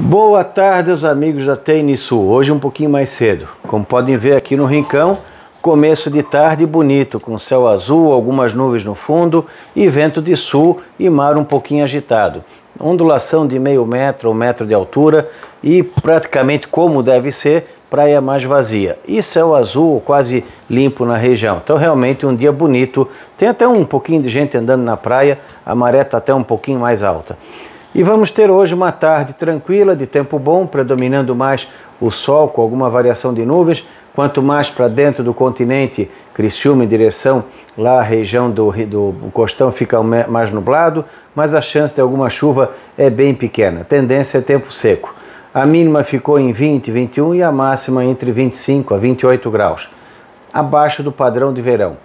Boa tarde, os amigos da TN Sul. Hoje um pouquinho mais cedo. Como podem ver aqui no Rincão, começo de tarde bonito, com céu azul, algumas nuvens no fundo e vento de sul e mar um pouquinho agitado. Ondulação de meio metro ou metro de altura e praticamente como deve ser, praia mais vazia. E céu azul quase limpo na região. Então realmente um dia bonito. Tem até um pouquinho de gente andando na praia, a maré está até um pouquinho mais alta. E vamos ter hoje uma tarde tranquila, de tempo bom, predominando mais o sol com alguma variação de nuvens. Quanto mais para dentro do continente, Criciúma em direção lá região do, do costão fica mais nublado, mas a chance de alguma chuva é bem pequena. Tendência é tempo seco. A mínima ficou em 20, 21 e a máxima entre 25 a 28 graus, abaixo do padrão de verão.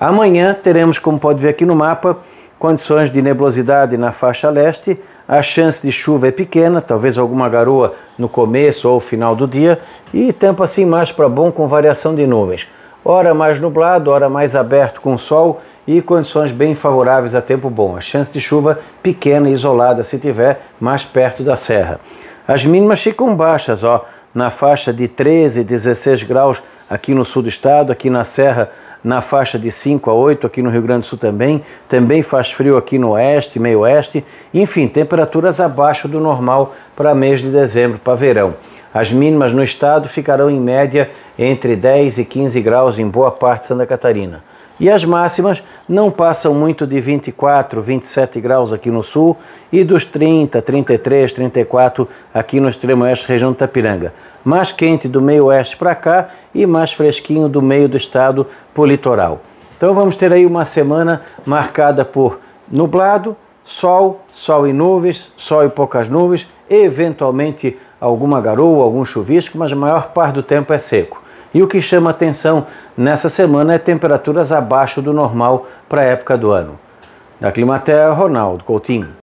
Amanhã teremos, como pode ver aqui no mapa, Condições de nebulosidade na faixa leste, a chance de chuva é pequena, talvez alguma garoa no começo ou final do dia, e tempo assim mais para bom com variação de nuvens. Hora mais nublado, hora mais aberto com sol e condições bem favoráveis a tempo bom. A chance de chuva pequena e isolada se tiver mais perto da serra. As mínimas ficam baixas, ó, na faixa de 13, 16 graus aqui no sul do estado, aqui na serra na faixa de 5 a 8 aqui no Rio Grande do Sul também, também faz frio aqui no oeste, meio oeste, enfim, temperaturas abaixo do normal para mês de dezembro, para verão. As mínimas no estado ficarão em média entre 10 e 15 graus em boa parte de Santa Catarina. E as máximas não passam muito de 24, 27 graus aqui no sul e dos 30, 33, 34 aqui no extremo oeste, região de Tapiranga. Mais quente do meio oeste para cá e mais fresquinho do meio do estado para o litoral. Então vamos ter aí uma semana marcada por nublado, sol, sol e nuvens, sol e poucas nuvens, eventualmente alguma garoa, algum chuvisco, mas a maior parte do tempo é seco. E o que chama atenção nessa semana é temperaturas abaixo do normal para a época do ano. Da Climatea, Ronaldo Coutinho.